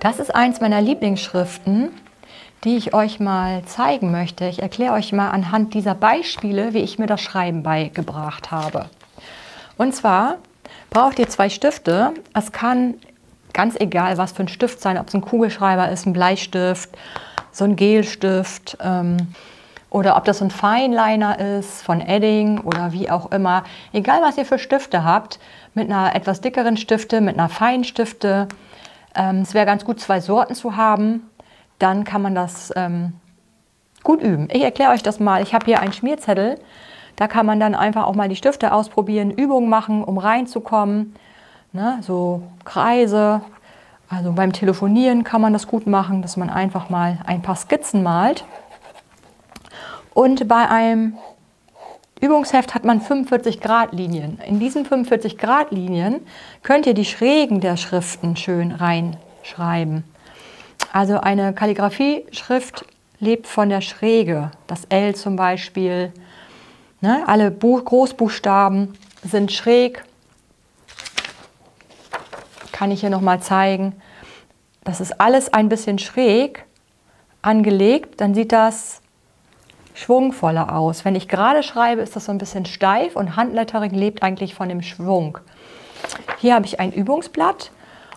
Das ist eins meiner Lieblingsschriften, die ich euch mal zeigen möchte. Ich erkläre euch mal anhand dieser Beispiele, wie ich mir das Schreiben beigebracht habe. Und zwar braucht ihr zwei Stifte. Es kann ganz egal, was für ein Stift sein, ob es ein Kugelschreiber ist, ein Bleistift, so ein Gelstift ähm, oder ob das ein Feinliner ist von Edding oder wie auch immer. Egal, was ihr für Stifte habt, mit einer etwas dickeren Stifte, mit einer feinen Stifte, ähm, es wäre ganz gut, zwei Sorten zu haben. Dann kann man das ähm, gut üben. Ich erkläre euch das mal. Ich habe hier einen Schmierzettel. Da kann man dann einfach auch mal die Stifte ausprobieren, Übungen machen, um reinzukommen. Ne, so Kreise. Also beim Telefonieren kann man das gut machen, dass man einfach mal ein paar Skizzen malt. Und bei einem Übungsheft hat man 45 Grad Linien. In diesen 45 Grad Linien könnt ihr die Schrägen der Schriften schön reinschreiben. Also eine Kalligrafie-Schrift lebt von der Schräge. Das L zum Beispiel. Ne? Alle Buch Großbuchstaben sind schräg. Kann ich hier nochmal zeigen. Das ist alles ein bisschen schräg angelegt. Dann sieht das schwungvoller aus. Wenn ich gerade schreibe, ist das so ein bisschen steif und Handlettering lebt eigentlich von dem Schwung. Hier habe ich ein Übungsblatt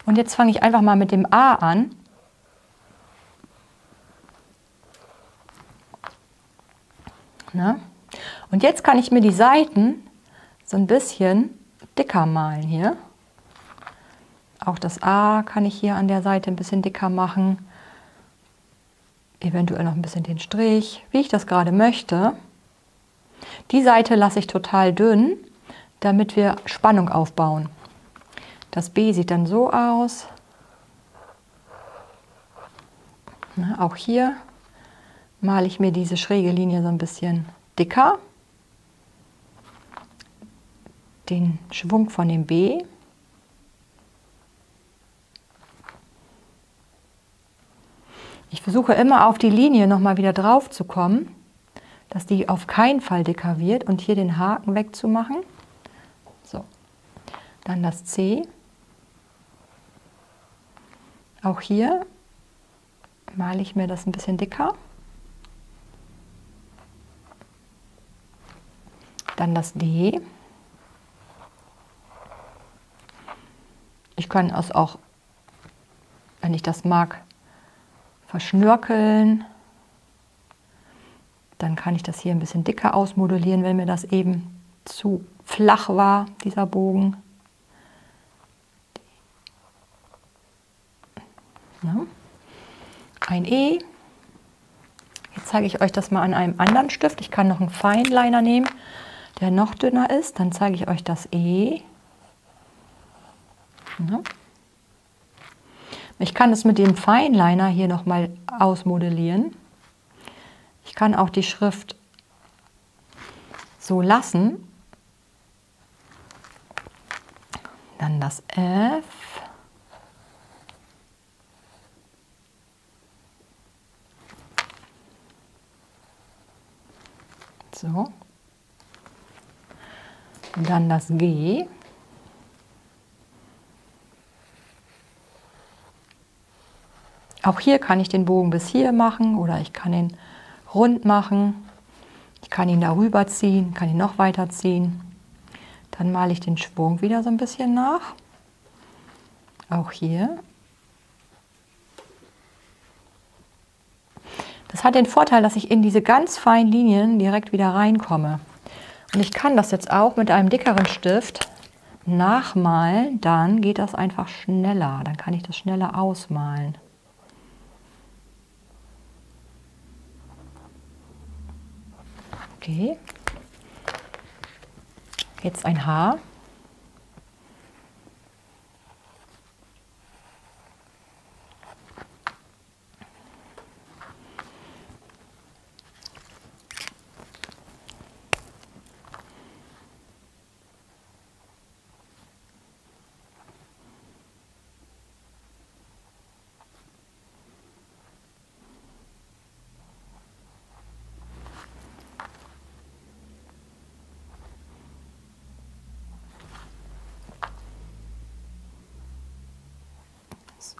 und jetzt fange ich einfach mal mit dem A an. Na? Und jetzt kann ich mir die Seiten so ein bisschen dicker malen hier. Auch das A kann ich hier an der Seite ein bisschen dicker machen eventuell noch ein bisschen den Strich, wie ich das gerade möchte. Die Seite lasse ich total dünn, damit wir Spannung aufbauen. Das B sieht dann so aus. Auch hier male ich mir diese schräge Linie so ein bisschen dicker. Den Schwung von dem B. versuche immer auf die Linie nochmal wieder drauf zu kommen, dass die auf keinen Fall dicker wird und hier den Haken wegzumachen. So, dann das C. Auch hier male ich mir das ein bisschen dicker. Dann das D. Ich kann es auch, wenn ich das mag, verschnörkeln. Dann kann ich das hier ein bisschen dicker ausmodulieren, wenn mir das eben zu flach war, dieser Bogen. Ja. Ein E. Jetzt zeige ich euch das mal an einem anderen Stift. Ich kann noch einen Feinliner nehmen, der noch dünner ist. Dann zeige ich euch das E. Ja. Ich kann es mit dem Feinliner hier nochmal ausmodellieren. Ich kann auch die Schrift so lassen. Dann das F. So. Und dann das G. Auch hier kann ich den Bogen bis hier machen oder ich kann ihn rund machen. Ich kann ihn darüber ziehen, kann ihn noch weiter ziehen. Dann male ich den Schwung wieder so ein bisschen nach. Auch hier. Das hat den Vorteil, dass ich in diese ganz feinen Linien direkt wieder reinkomme. Und ich kann das jetzt auch mit einem dickeren Stift nachmalen, dann geht das einfach schneller. Dann kann ich das schneller ausmalen. Okay. Jetzt ein Haar.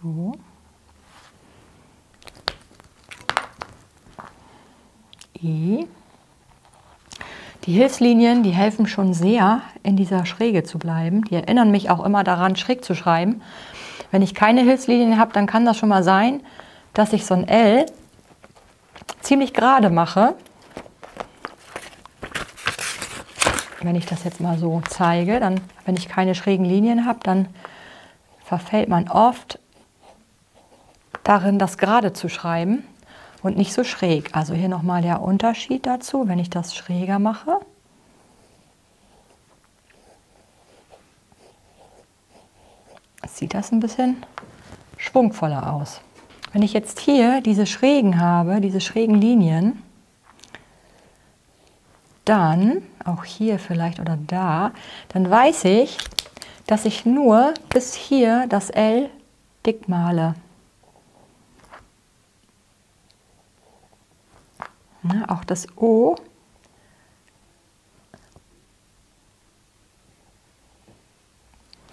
So. E. Die Hilfslinien, die helfen schon sehr, in dieser Schräge zu bleiben. Die erinnern mich auch immer daran, schräg zu schreiben. Wenn ich keine Hilfslinien habe, dann kann das schon mal sein, dass ich so ein L ziemlich gerade mache. Wenn ich das jetzt mal so zeige, dann, wenn ich keine schrägen Linien habe, dann verfällt man oft darin, das gerade zu schreiben und nicht so schräg. Also hier nochmal der Unterschied dazu, wenn ich das schräger mache. Sieht das ein bisschen schwungvoller aus. Wenn ich jetzt hier diese Schrägen habe, diese schrägen Linien, dann, auch hier vielleicht oder da, dann weiß ich, dass ich nur bis hier das L dick male. Ne, auch das O.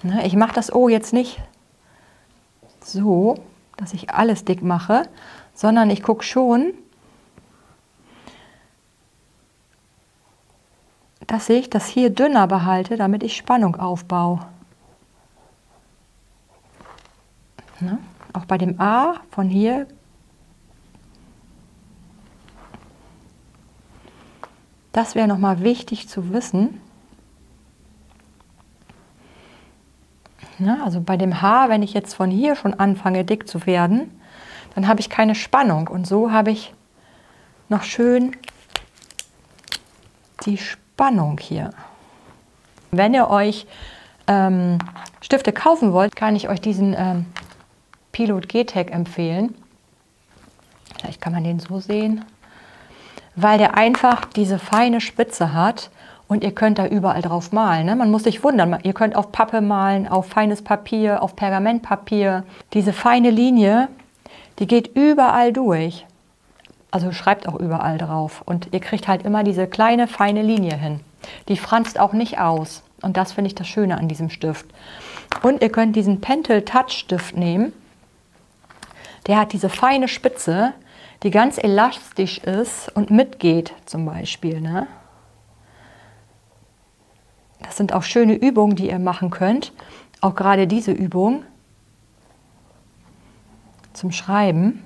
Ne, ich mache das O jetzt nicht so, dass ich alles dick mache, sondern ich gucke schon, dass ich das hier dünner behalte, damit ich Spannung aufbaue. Ne? Auch bei dem A von hier Das wäre nochmal wichtig zu wissen. Ja, also bei dem Haar, wenn ich jetzt von hier schon anfange dick zu werden, dann habe ich keine Spannung und so habe ich noch schön die Spannung hier. Wenn ihr euch ähm, Stifte kaufen wollt, kann ich euch diesen ähm, Pilot G-Tech empfehlen. Vielleicht kann man den so sehen weil der einfach diese feine Spitze hat und ihr könnt da überall drauf malen. Ne? Man muss sich wundern, ihr könnt auf Pappe malen, auf feines Papier, auf Pergamentpapier. Diese feine Linie, die geht überall durch. Also schreibt auch überall drauf und ihr kriegt halt immer diese kleine feine Linie hin. Die franzt auch nicht aus und das finde ich das Schöne an diesem Stift. Und ihr könnt diesen Pentel Touch Stift nehmen. Der hat diese feine Spitze, die ganz elastisch ist und mitgeht zum Beispiel. Ne? Das sind auch schöne Übungen, die ihr machen könnt. Auch gerade diese Übung zum Schreiben.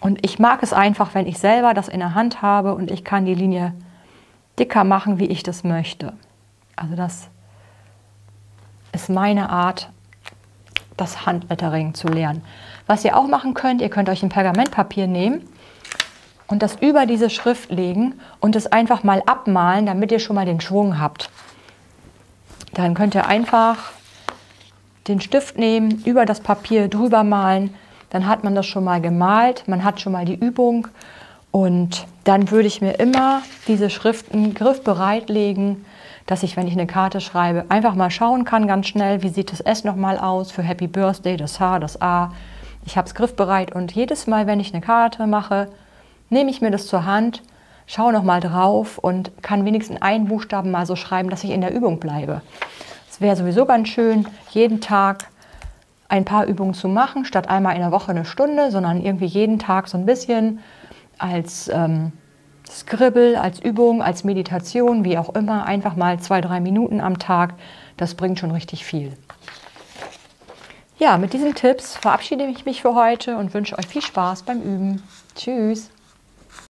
Und ich mag es einfach, wenn ich selber das in der Hand habe und ich kann die Linie dicker machen, wie ich das möchte. Also das ist meine Art, das Handlettering zu lernen. Was ihr auch machen könnt, ihr könnt euch ein Pergamentpapier nehmen und das über diese Schrift legen und es einfach mal abmalen, damit ihr schon mal den Schwung habt. Dann könnt ihr einfach den Stift nehmen, über das Papier drüber malen, dann hat man das schon mal gemalt, man hat schon mal die Übung und dann würde ich mir immer diese Schriften griffbereit legen, dass ich, wenn ich eine Karte schreibe, einfach mal schauen kann ganz schnell, wie sieht das S nochmal aus für Happy Birthday, das H, das A. Ich habe es griffbereit und jedes Mal, wenn ich eine Karte mache, nehme ich mir das zur Hand, schaue nochmal drauf und kann wenigstens einen Buchstaben mal so schreiben, dass ich in der Übung bleibe. Es wäre sowieso ganz schön, jeden Tag ein paar Übungen zu machen, statt einmal in der Woche eine Stunde, sondern irgendwie jeden Tag so ein bisschen als ähm, Skribbel als Übung, als Meditation, wie auch immer, einfach mal zwei, drei Minuten am Tag. Das bringt schon richtig viel. Ja, mit diesen Tipps verabschiede ich mich für heute und wünsche euch viel Spaß beim Üben. Tschüss!